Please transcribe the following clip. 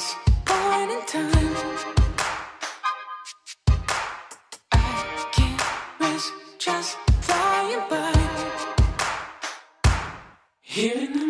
This point in time. I can't risk just flying by. Here in the